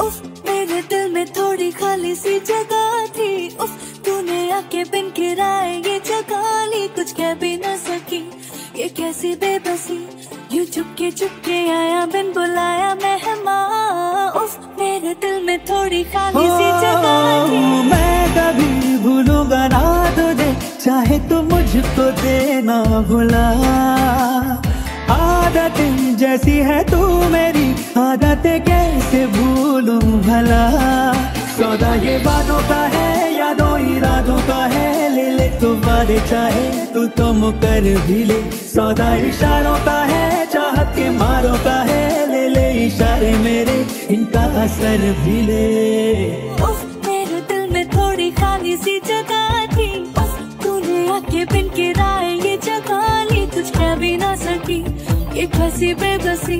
उफ मेरे दिल में थोड़ी खाली सी जगह थी। उफ तूने आके बिन किराए ये जगह ली। कुछ कह भी न सकी ये कैसी बेबसी। यू चुपके चुपके आया बिन बुलाया मेहमान। उफ मेरे दिल में थोड़ी खाली सी जगह थी। मैं कभी भूलूँगा ना तुझे चाहे तो मुझको देना भुला। आदतें जैसी है तू मेरी आदतें कैसे भूलूं भला? सौदा ये बातों का है, यादों, इरादों का है, ले ले तू वादे चाहे, तू तो मुकर भी ले। सौदा इशारों का है, चाहत के मारों का है, ले ले इशारे मेरे, इनका असर भी ले। बिन किराए ये जगह कुछ कह भी ना सकी। ये फंसी बेबसी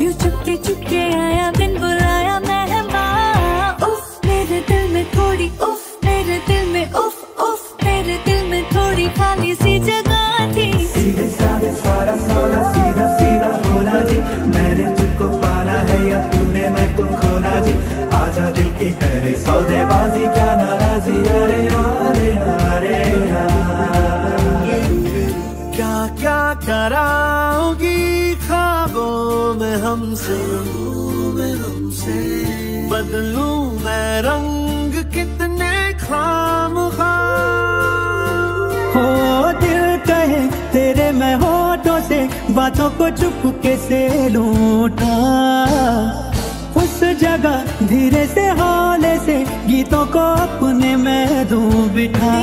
यू चुपके चुपके आया बिन बुलाया मेहमान। उफ, मेरे दिल में थोड़ी, उफ, मेरे दिल में, उफ उफ, मेरे दिल में थोड़ी खाली सी जगह थी। सीधे, साधे, सारा सोना, सीधा सीधा होना जी। मैंने तुझको पाना है या तूने मैं को खोना जी। आजा दिल की करे सौदेबाजी, क्या नाराजी? अरे अरे अरे। में हमसे बदलूं मैं रंग कितने खाम हो दिल कहे, तेरे मैं होठों से, बातों को चुपके से लूटा। उस जगह धीरे से हाले से, गीतों को अपने में दूँ बिठा।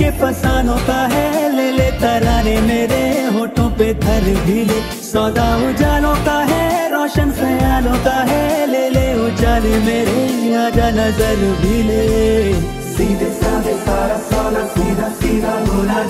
है दिल के फसानों का है ले ले तराने मेरे होठों पे धर भी ले। सौदा उजालों का है, रोशन ख्यालों का है, ले ले उजाले मेरे, आजा नज़र भी ले। सीधे साधे सारा सोना सीधा सीधा बोला